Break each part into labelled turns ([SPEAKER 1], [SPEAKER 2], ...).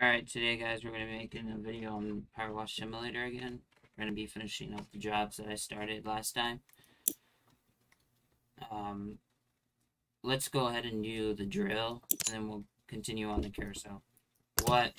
[SPEAKER 1] Alright, today guys, we're going to be making a video on PowerWash Simulator again. We're going to be finishing up the jobs that I started last time. Um, let's go ahead and do the drill, and then we'll continue on the carousel. What?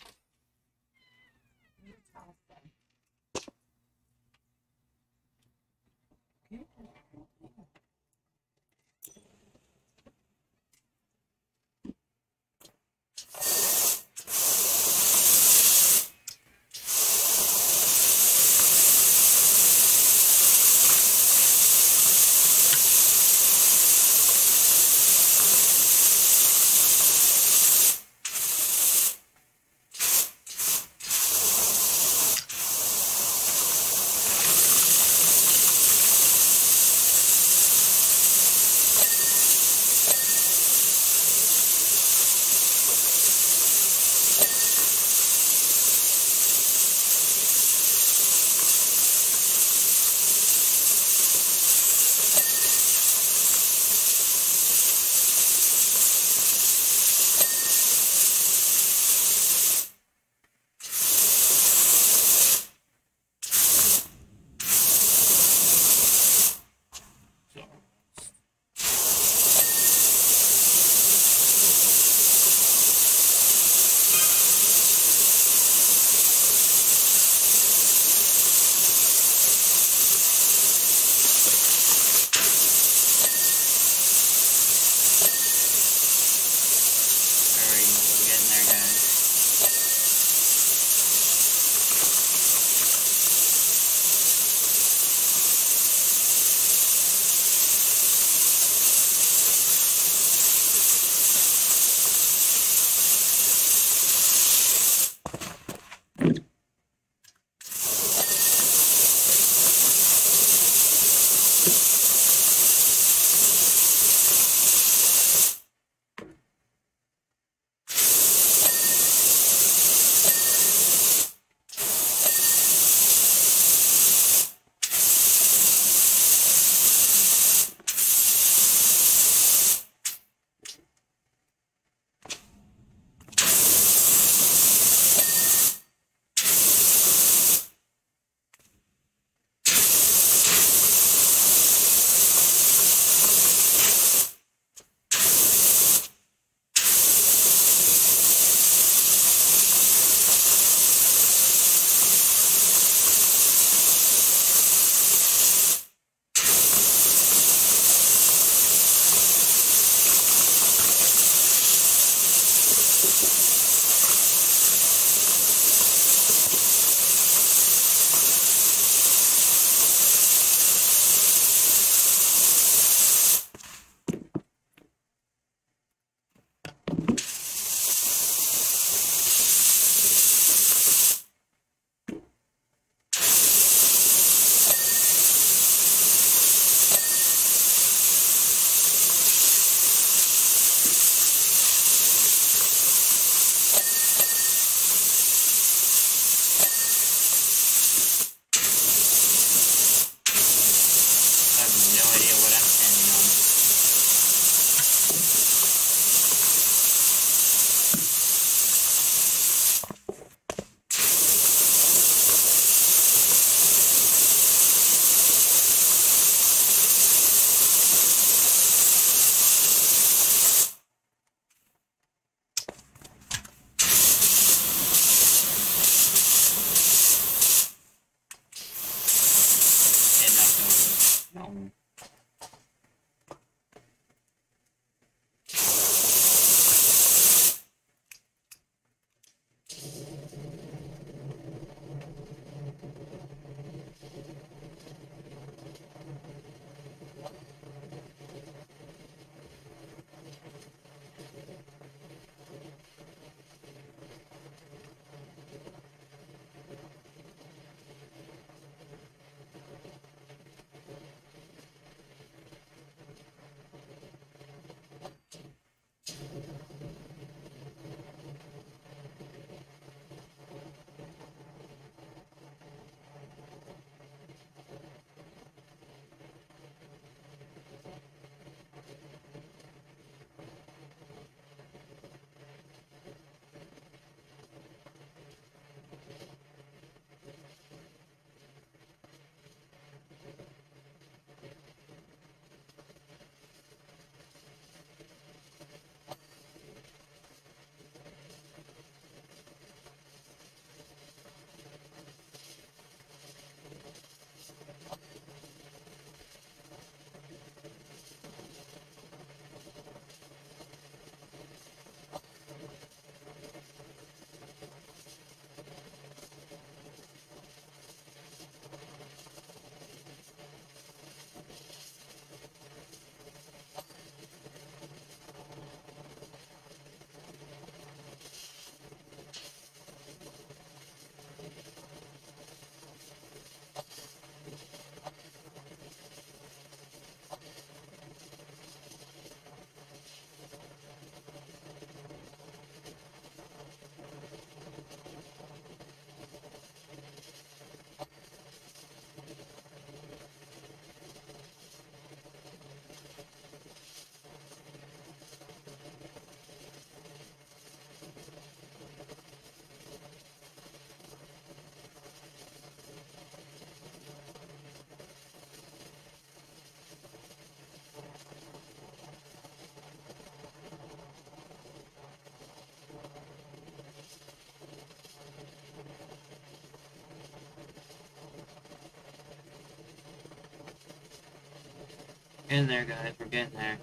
[SPEAKER 1] Getting there, guys. We're getting there.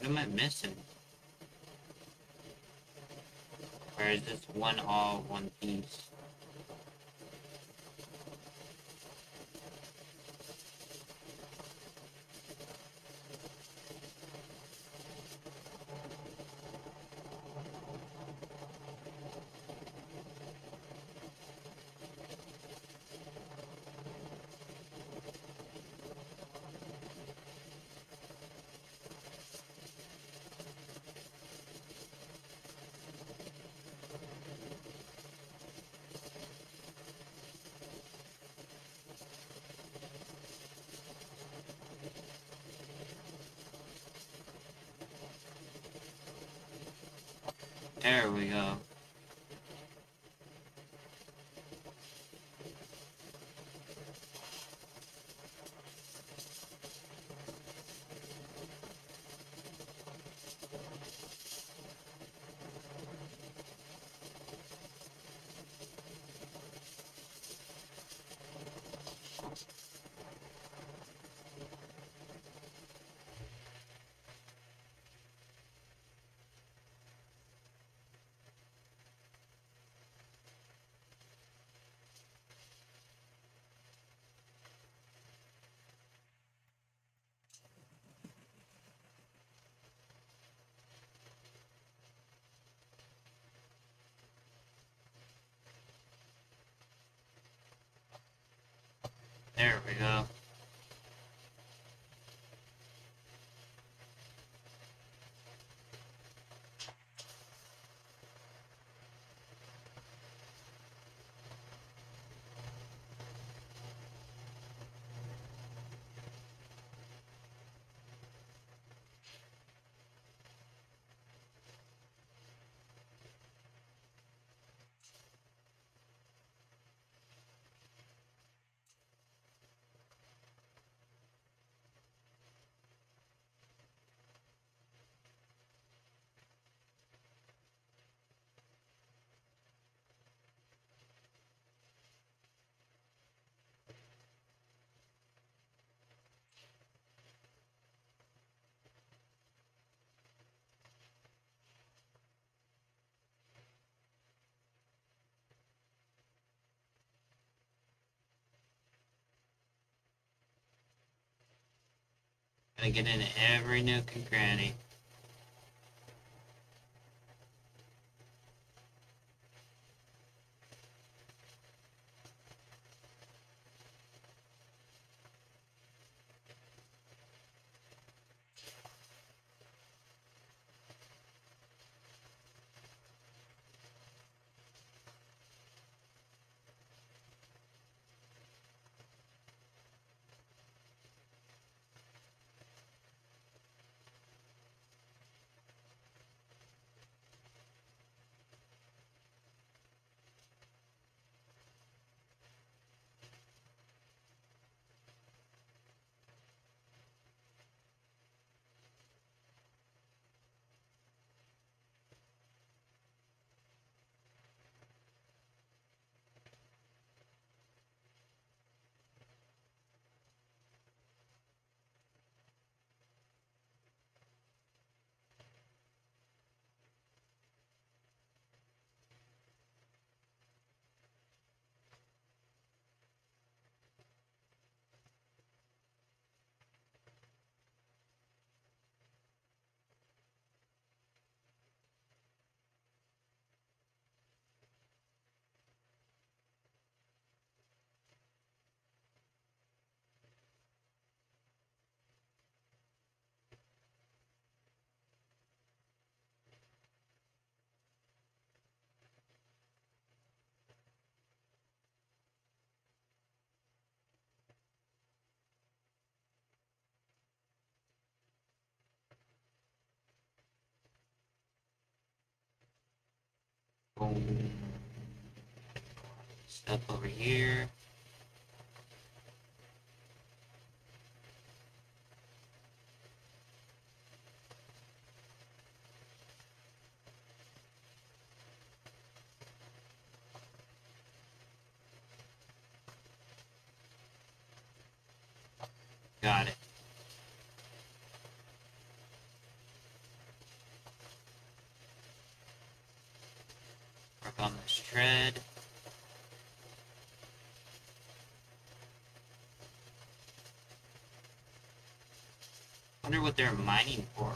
[SPEAKER 1] What am I missing? Or is this one all one piece? There we go. There we go. Gotta get in every nook and cranny. Up over here. On this tread. Wonder what they're mining for.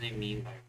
[SPEAKER 1] They mean by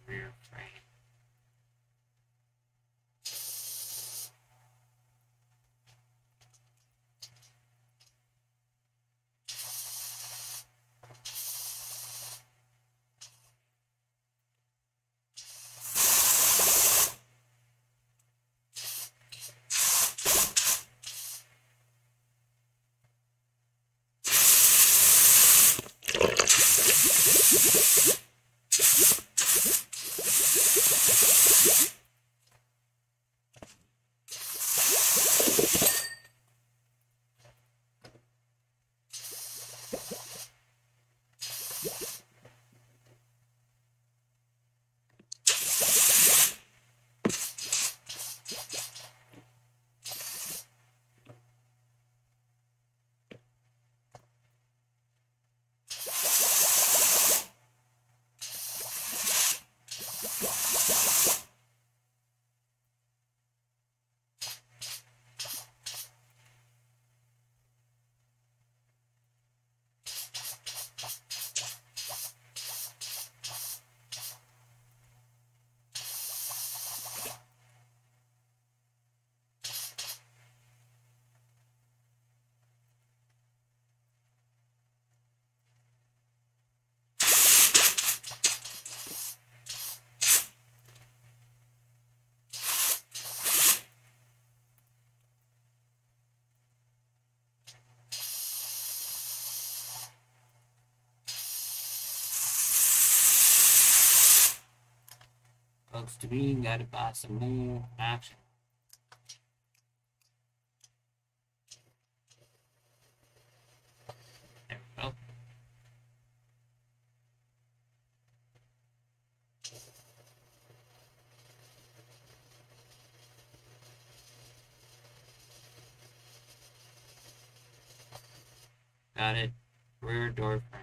[SPEAKER 1] Folks, to me, gotta buy some more action. There we go. Got it. Rear door frame.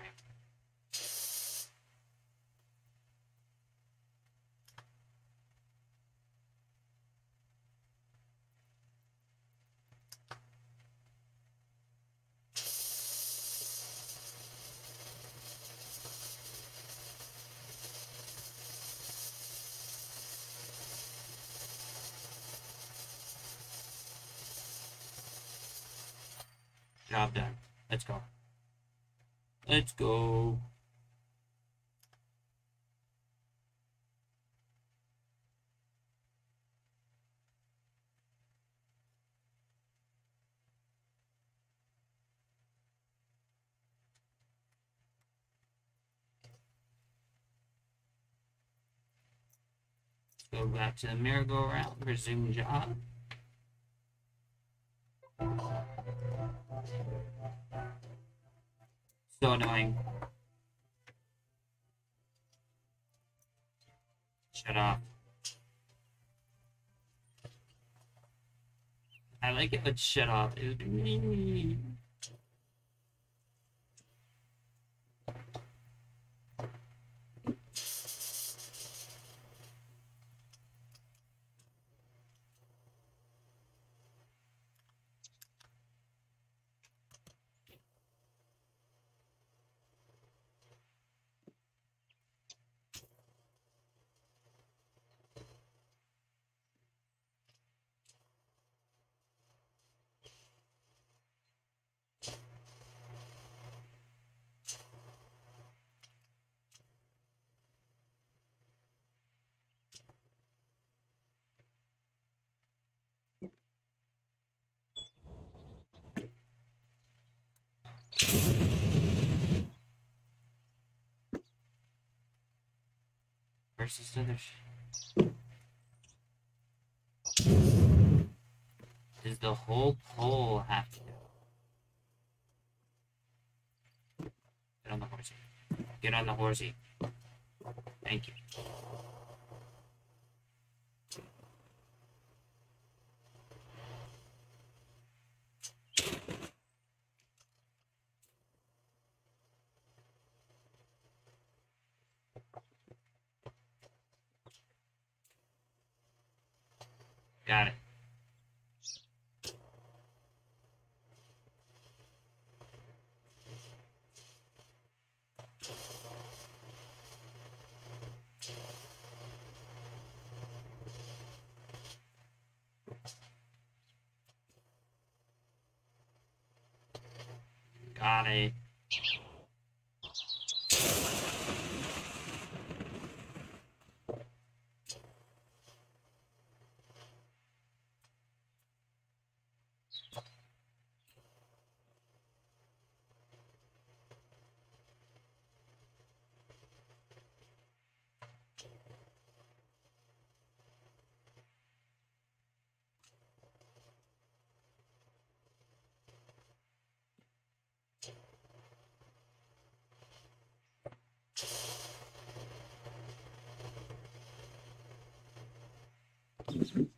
[SPEAKER 1] Job done. Let's go. Let's go. Go back to the merry-go-round, resume job. So annoying. Shut up. I like it, but shut up. It versus the other. Does the whole pole have to go? Get on the horsey. Get on the horsey. Thank you. 啊嘞 it. Got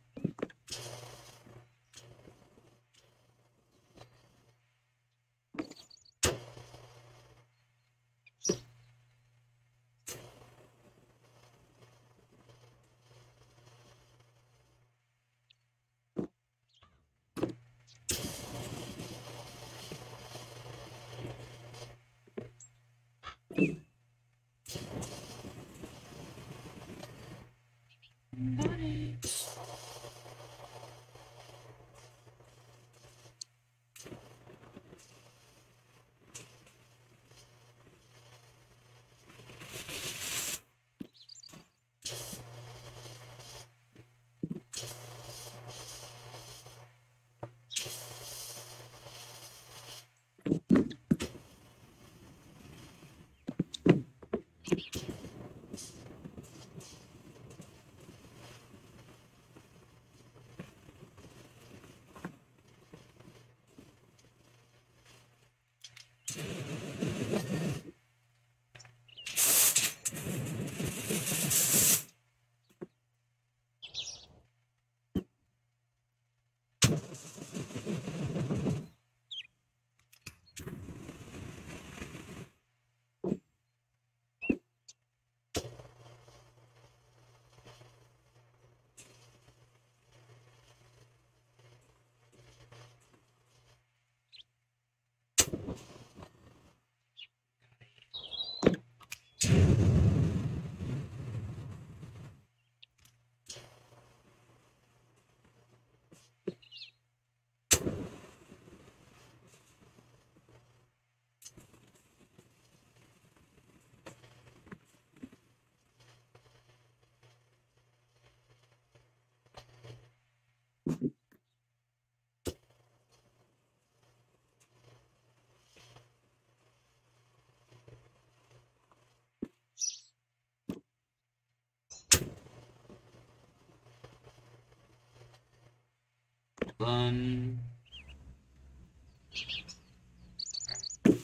[SPEAKER 1] Done.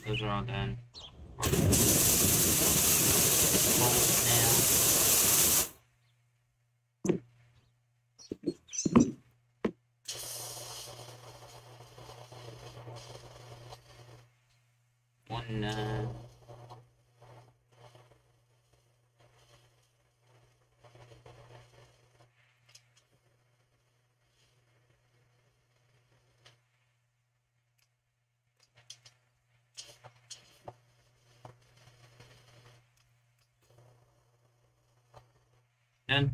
[SPEAKER 1] Those are all done. Bolt now. One, uh, done.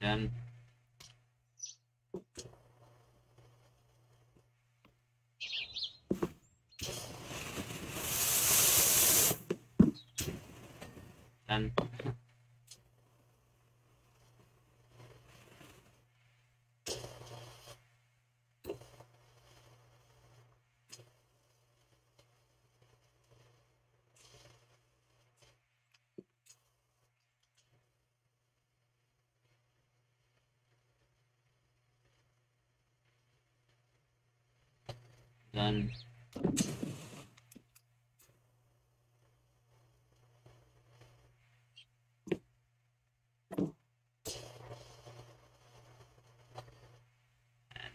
[SPEAKER 1] Done. Done. Done. And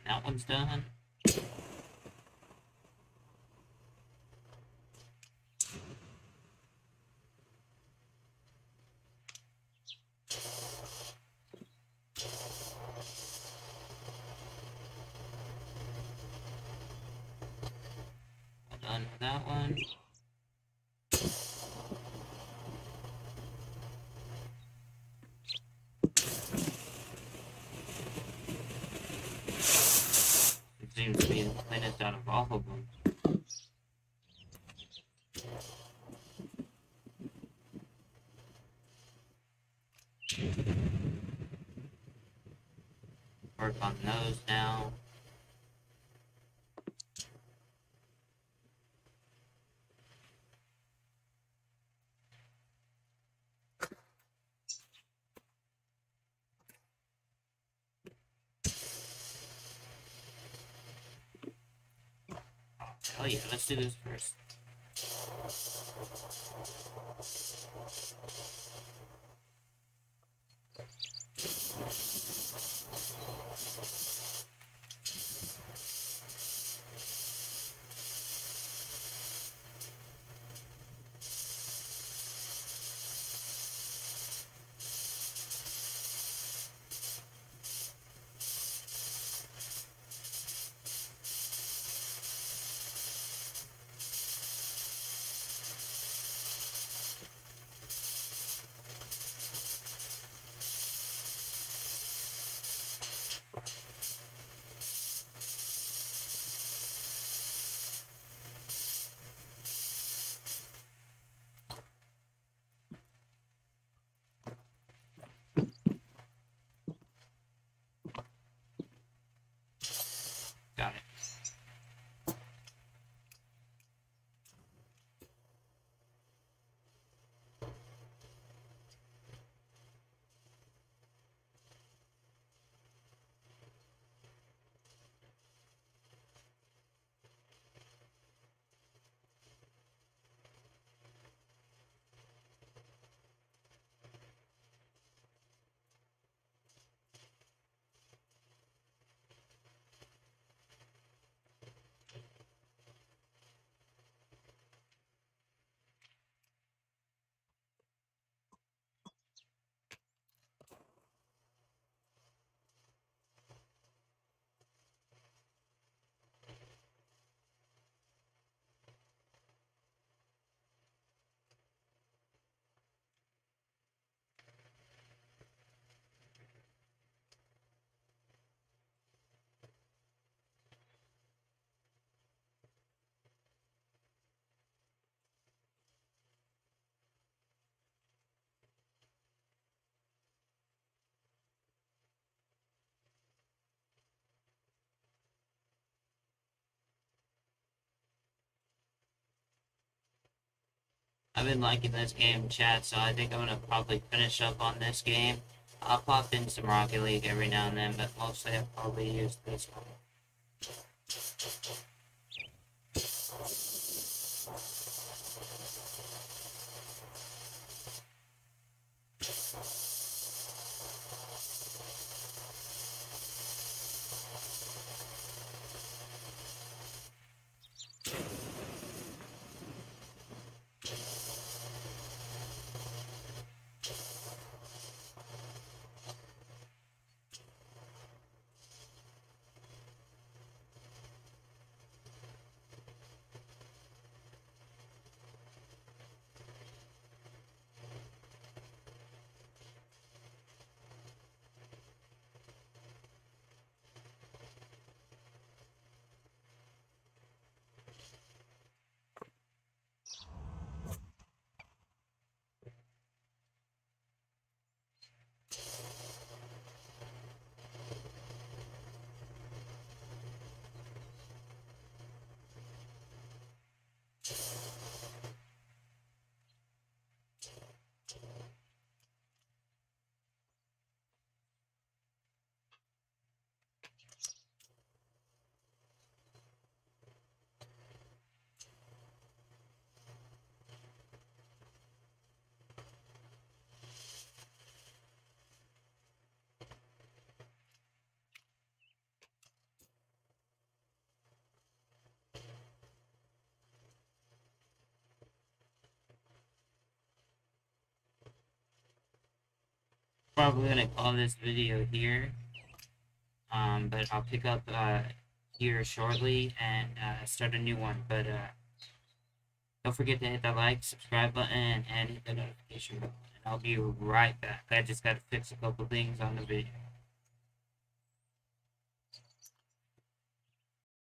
[SPEAKER 1] that one's done. Well done with that one. It seems to be the cleanest out of all of them. On those now. Oh yeah, let's do this first. I've been liking this game, chat, so I think I'm gonna probably finish up on this game. I'll pop in some Rocket League every now and then, but mostly I'll probably use this one. Probably gonna call this video here. Um, but I'll pick up uh, here shortly and uh, start a new one. But uh, don't forget to hit that like, subscribe button, and hit the notification bell. And I'll be right back. I just gotta fix a couple things on the video.